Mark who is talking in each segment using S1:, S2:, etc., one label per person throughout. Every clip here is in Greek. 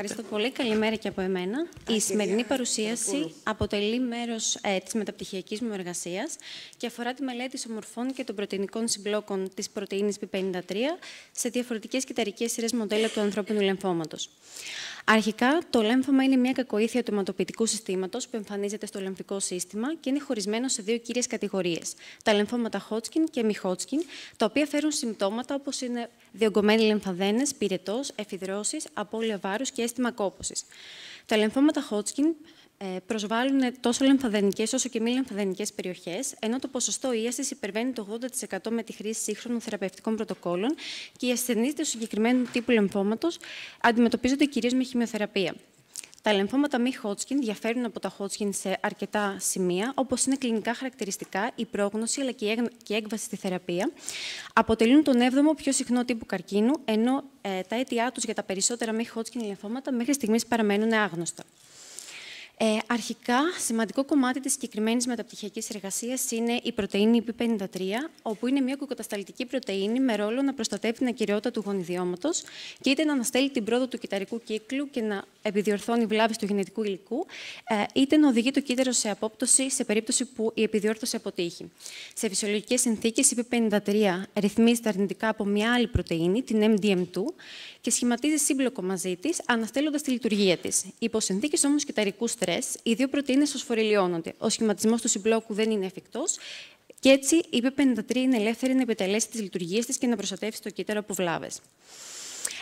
S1: Ευχαριστώ πολύ. Καλημέρα και από εμένα. Η σημερινή παρουσίαση αποτελεί μέρος ε, της μεταπτυχιακής μου εργασίας και αφορά τη μελέτη ισομορφών και των πρωτεϊνικών συμπλόκων της πρωτενη P53 σε διαφορετικές κυταρικέ σειρές μοντέλα του ανθρώπινου λεμφώματος. Αρχικά, το λέμφωμα είναι μια κακοήθεια του αιματοποιητικού συστήματος που εμφανίζεται στο λεμφικό σύστημα και είναι χωρισμένο σε δύο κύριες κατηγορίες. Τα λεμφώματα Hodgkin και μη Hodgkin, τα οποία φέρουν συμπτώματα όπως είναι διωγγωμένοι λεμφαδένε, πυρετός, εφηδρώσει, απώλεια βάρους και αίσθημα κόπωσης. Τα λεμφώματα Hodgkin ε, προσβάλλουν τόσο λεμφαδενικέ όσο και μη λεμφαδενικέ περιοχές, ενώ το ποσοστό ίασης υπερβαίνει το 80% με τη χρήση σύγχρονων θεραπευτικών πρωτοκόλων και οι ασθενείς του συγκεκριμένου τύπου λεμφώματο αντιμετωπίζονται κυρίως με χημειοθεραπεία. Τα λεμφώματα μη Hodgkin διαφέρουν από τα Hodgkin σε αρκετά σημεία, όπως είναι κλινικά χαρακτηριστικά, η πρόγνωση αλλά και η έκβαση στη θεραπεία. Αποτελούν τον 7ο πιο συχνό τύπο καρκίνου, ενώ ε, τα αίτια τους για τα περισσότερα μη Hodgkin λεμφώματα μέχρι στιγμής παραμένουν άγνωστα. Ε, αρχικά, σημαντικό κομμάτι της συγκεκριμένης μεταπτυχιακής εργασίας είναι η πρωτεΐνη IP53, όπου είναι μια κουκοτασταλτική πρωτεΐνη με ρόλο να προστατεύει την ακυριότητα του γονιδιώματος και είτε να αναστέλει την πρόοδο του κυταρικού κύκλου και να επιδιορθώνει βλάβη του γενετικού υλικού, ε, είτε να οδηγεί το κύτταρο σε απόπτωση σε περίπτωση που η επιδιόρθωση αποτύχει. Σε φυσιολογικές συνθήκες, η IP53 ρυθμίζεται αρνητικά από μια άλλη πρωτεΐνη, την MDM2, και σχηματίζει σύμπλοκο μαζί της, αναστέλλοντας τη λειτουργία της. Υπό συνθήκες όμως κυταρικού στρε, οι δύο πρωτενε φωσφοριλιώνονται. Ο σχηματισμός του συμπλόκου δεν είναι εφικτός και έτσι η P53 είναι ελεύθερη να επιτελέσει τις λειτουργίες της και να προστατεύσει το κύτταρο από βλάβες.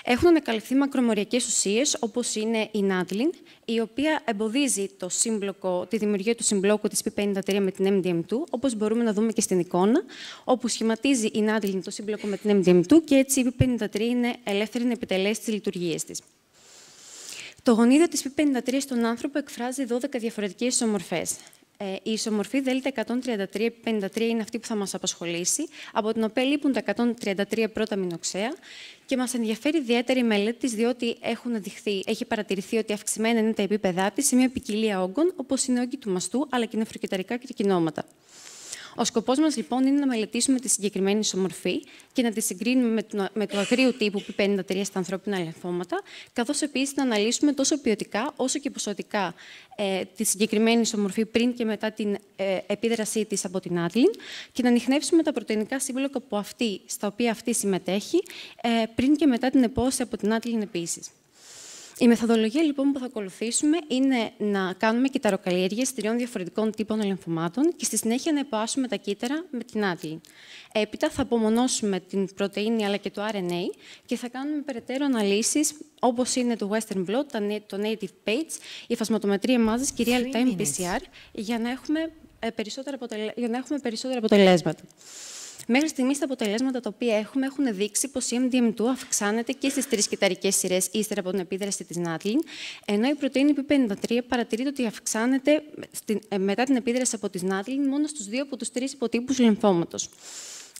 S1: Έχουν ανακαλυφθεί μακρομοριακές ουσίες, όπως είναι η νάτλιν, η οποία εμποδίζει το σύμπλοκο, τη δημιουργία του συμπλόκου της P53 με την MDM2, όπως μπορούμε να δούμε και στην εικόνα, όπου σχηματίζει η νάτλιν το σύμπλοκο με την MDM2 και έτσι η P53 είναι ελεύθερη να επιτελέσει τις λειτουργίες της. Το γονίδιο της P53 στον άνθρωπο εκφράζει 12 διαφορετικές ισομορφές. Ε, η ισομορφή Δ133-53 είναι αυτή που θα μας απασχολήσει, από την οποία λείπουν τα 133 πρώτα μηνοξέα και μας ενδιαφέρει ιδιαίτερη η μελέτη της, διότι έχουν δειχθεί, έχει παρατηρηθεί ότι αυξημένα είναι τα επίπεδά της σε μια ποικιλία όγκων, όπως είναι όγκοι του μαστού, αλλά και νεφροκυταρικά κοινόματα. Ο σκοπός μας λοιπόν είναι να μελετήσουμε τη συγκεκριμένη ισομορφή και να τη συγκρίνουμε με το αγρίου τύπου P53 στα ανθρώπινα λεφώματα, καθώς επίσης να αναλύσουμε τόσο ποιοτικά όσο και ποσοτικά ε, τη συγκεκριμένη ισομορφή πριν και μετά την ε, επίδρασή της από την άτλην και να ανοιχνεύσουμε τα πρωτεϊνικά σύμβολα αυτή, στα οποία αυτή συμμετέχει ε, πριν και μετά την επόση από την άτλην επίσης. Η μεθοδολογία λοιπόν που θα ακολουθήσουμε είναι να κάνουμε κυταροκαλλιέργειες τριών διαφορετικών τύπων λεμφωμάτων και στη συνέχεια να επάσουμε τα κύτταρα με την άτλη. Έπειτα θα απομονώσουμε την πρωτεΐνη αλλά και το RNA και θα κάνουμε περαιτέρω αναλύσεις όπως είναι το Western Blot, το Native Page, η φασματομετρία μάζας και η Real Time PCR για να έχουμε ε, περισσότερα, για να έχουμε περισσότερα αποτελέσματα. Μέχρι στιγμής τα αποτελέσματα τα οποία έχουμε έχουν δείξει πως η MDM2 αυξάνεται και στις τρεις κυταρικές σειρές ύστερα από την επίδραση της Νάτλιν, ενώ η πρωτενη P53 παρατηρείται ότι αυξάνεται ε, μετά την επίδραση από τη Νάτλιν μόνο στους δύο από τους τρεις υποτύπους λυμφώματος.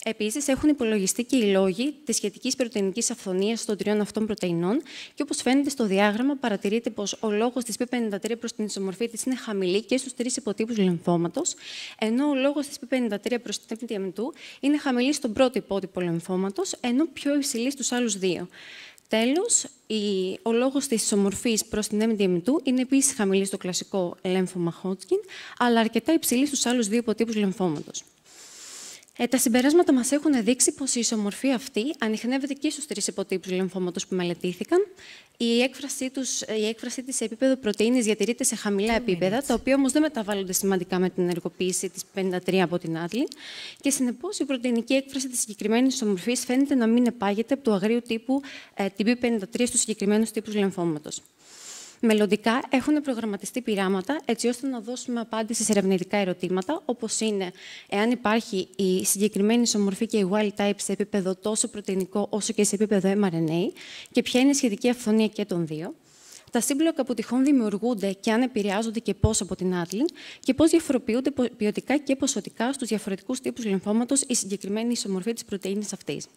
S1: Επίσης, έχουν υπολογιστεί και οι λόγοι της σχετικής πρωτεϊνική αυθονίας των τριών αυτών πρωτεϊνών και όπως φαίνεται στο διάγραμμα, παρατηρείται πως ο λόγος της P53 προς την ισομορφή της είναι χαμηλή και στους τρεις υποτύπους λυμφώματος, ενώ ο λόγος της P53 προς την MDM2 είναι χαμηλή στον πρώτο υπότυπο λυμφώματος, ενώ πιο υψηλή στους άλλους δύο. Τέλος, ο λόγος της ισομορφή προς την MDM2 είναι επίσης χαμηλή στο κλασικό λέμφωμα Hodgkin, αλλά αρκετά υψηλή στους άλλους δύο υποτύπους λυμφώματος. Ε, τα συμπεράσματα μας έχουν δείξει πως η ισομορφή αυτή ανοιχνεύεται και στους τρεις υποτύπους λυμφώματος που μελετήθηκαν. Η έκφρασή, τους, η έκφρασή της σε επίπεδο πρωτεΐνης διατηρείται σε χαμηλά επίπεδα, τα οποία όμως δεν μεταβάλλονται σημαντικά με την ενεργοποίηση της 53 από την άτλη. Και συνεπώς η πρωτεϊνική έκφραση της συγκεκριμένης ισομορφή φαίνεται να μην επάγεται από το αγρίου τύπου ε, την P53 στους συγκεκριμένους τύπους λυμφώματος. Μελλοντικά έχουν προγραμματιστεί πειράματα έτσι ώστε να δώσουμε απάντηση σε ερευνητικά ερωτήματα, όπως είναι εάν υπάρχει η συγκεκριμένη ισομορφή και η wild type σε επίπεδο τόσο πρωτεϊνικό όσο και σε επίπεδο mRNA και ποια είναι η σχετική αυθονία και των δύο. Τα σύμπλοκα που τυχόν δημιουργούνται και αν επηρεάζονται και πώς από την άτλη και πώς διαφοροποιούνται ποιοτικά και ποσοτικά στους διαφορετικούς τύπους λυμφώματος η συγκεκριμένη ισομορφή της πρωτενη αυτής.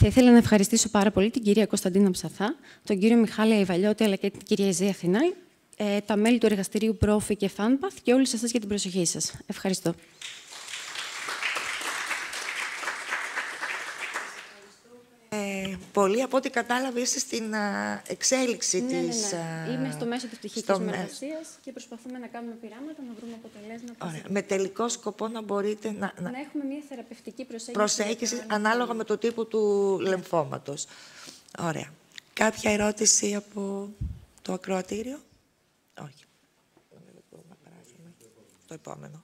S1: Θα ήθελα να ευχαριστήσω πάρα πολύ την κυρία Κωνσταντίνα Ψαθά, τον κύριο Μιχάλη Αϊβαλιώτη, αλλά και την κυρία Ζία Αθηνάη, ε, τα μέλη του εργαστηρίου Πρόφη και Φάνπαθ και όλους εσάς για την προσοχή σας. Ευχαριστώ.
S2: Ε, πολύ από ό,τι κατάλαβε είστε στην α, εξέλιξη
S1: Ναι, ναι,
S2: της...
S1: ναι.
S2: α,
S1: Είμαι στο μέσο της πτυχικής
S2: στο
S1: μου
S2: μέ-
S1: εργασίας και προσπαθούμε να κάνουμε πειράματα, να βρούμε αποτελέσματα.
S2: Ωραία. Με τελικό σκοπό να μπορείτε να, να
S1: Να έχουμε μια θεραπευτική προσέγγιση.
S2: προσέγγιση
S1: για τα
S2: ανάλογα με το τύπο του λεμφώματος. Ωραία. Κάποια ερώτηση από το ακροατήριο; Όχι. Μπορούμε να περάσουμε στο επόμενο.